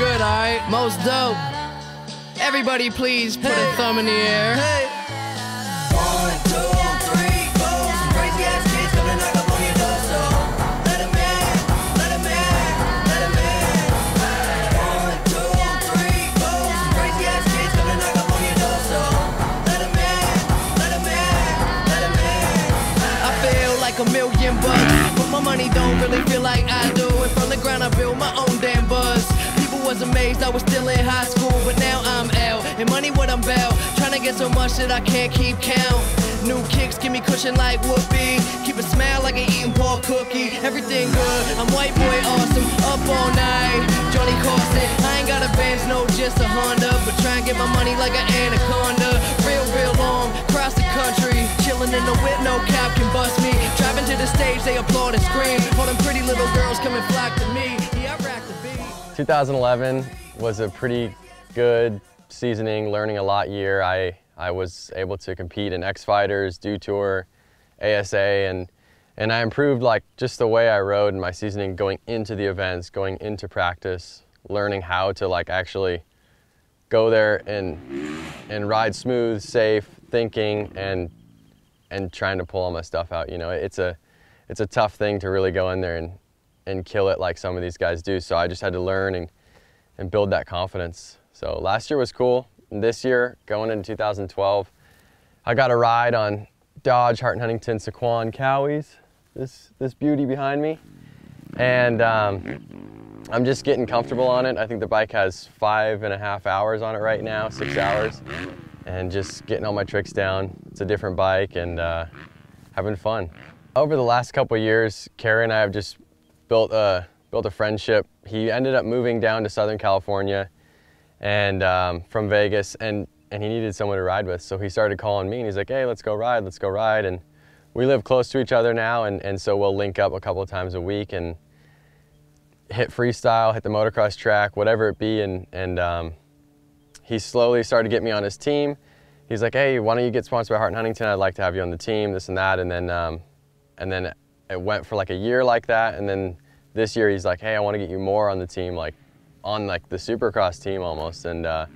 good, alright? Most dope. Everybody please put a thumb in the air. One, two, three, four. Some crazy ass kids come to knock up on your door, so let 'em in, let 'em in, let 'em in. One, two, three, four. Some crazy ass kids come to knock up on your door, so let 'em in, let 'em in, let 'em in. I feel like a million bucks, but my money don't really feel like I do. And from the ground, was still in high school, but now I'm out. And money what I'm about, trying to get so much that I can't keep count. New kicks give me cushion like whoopee. Keep a smile like an eating pork cookie. Everything good, I'm white boy awesome. Up all night, Johnny Carson. I ain't got a Benz, no, just a Honda. But try and get my money like an anaconda. Real, real long, across the country. Chilling in the whip, no cap can bust me. Driving to the stage, they applaud and scream. All them pretty little girls come and flock to me. Yeah, I rack the beat. 2011 was a pretty good seasoning, learning a lot year. I, I was able to compete in X Fighters, Dew Tour, ASA, and, and I improved like just the way I rode and my seasoning going into the events, going into practice, learning how to like actually go there and, and ride smooth, safe, thinking, and, and trying to pull all my stuff out. You know, it's a, it's a tough thing to really go in there and, and kill it like some of these guys do. So I just had to learn and, and build that confidence. So last year was cool. This year, going into 2012, I got a ride on Dodge Hart and Huntington Sycuan Cowies, this, this beauty behind me. And um, I'm just getting comfortable on it. I think the bike has five and a half hours on it right now, six hours. And just getting all my tricks down. It's a different bike and uh, having fun. Over the last couple years, Carey and I have just built a built a friendship. He ended up moving down to Southern California, and um, from Vegas, and and he needed someone to ride with. So he started calling me, and he's like, "Hey, let's go ride, let's go ride." And we live close to each other now, and and so we'll link up a couple of times a week and hit freestyle, hit the motocross track, whatever it be, and and um, he slowly started to get me on his team. He's like, "Hey, why don't you get sponsored by Hart and Huntington? I'd like to have you on the team, this and that." And then um, and then it went for like a year like that and then this year he's like hey i want to get you more on the team like on like the supercross team almost and, uh,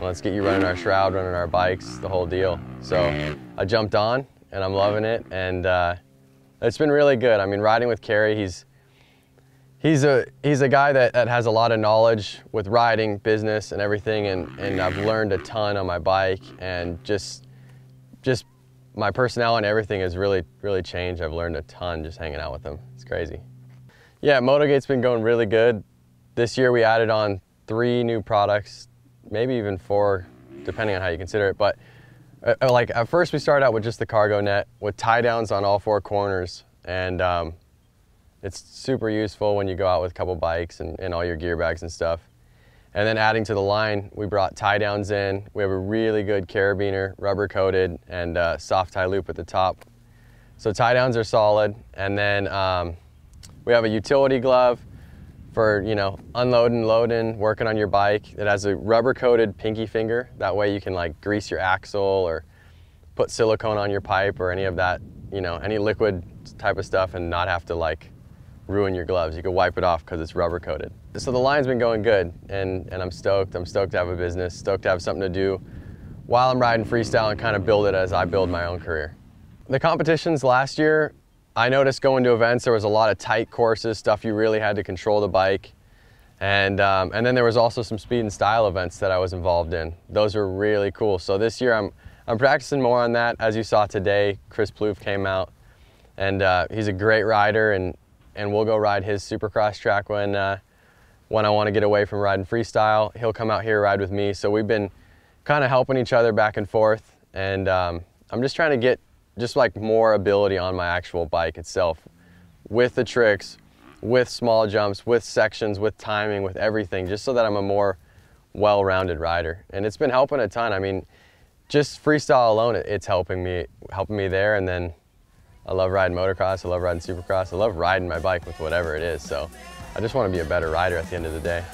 let's get you running our shroud running our bikes the whole deal so i jumped on and i'm loving it and uh, it's been really good i mean riding with Carey, he's he's a he's a guy that, that has a lot of knowledge with riding business and everything and, and i've learned a ton on my bike and just just my personality and everything has really, really changed. I've learned a ton just hanging out with him. It's crazy. Yeah, Motogate's been going really good. This year we added on three new products, maybe even four, depending on how you consider it. But uh, like at first we started out with just the cargo net with tie downs on all four corners. And um, it's super useful when you go out with a couple bikes and, and all your gear bags and stuff. And then adding to the line, we brought tie downs in. We have a really good carabiner, rubber coated, and uh, soft tie loop at the top. So tie downs are solid. And then um, we have a utility glove for, you know, unloading, loading, working on your bike. It has a rubber coated pinky finger. That way you can like grease your axle or put silicone on your pipe or any of that, you know, any liquid type of stuff and not have to like ruin your gloves. You can wipe it off because it's rubber coated. So the line's been going good and, and I'm stoked. I'm stoked to have a business, stoked to have something to do while I'm riding freestyle and kind of build it as I build my own career. The competitions last year, I noticed going to events, there was a lot of tight courses, stuff you really had to control the bike. And, um, and then there was also some speed and style events that I was involved in. Those were really cool. So this year I'm, I'm practicing more on that. As you saw today, Chris Plouffe came out and uh, he's a great rider and, and we'll go ride his supercross track when, uh, when I want to get away from riding freestyle. He'll come out here ride with me. So we've been kind of helping each other back and forth. And um, I'm just trying to get just like more ability on my actual bike itself with the tricks, with small jumps, with sections, with timing, with everything, just so that I'm a more well-rounded rider. And it's been helping a ton. I mean, just freestyle alone, it's helping me, helping me there. And then I love riding motocross, I love riding supercross, I love riding my bike with whatever it is. So I just want to be a better rider at the end of the day.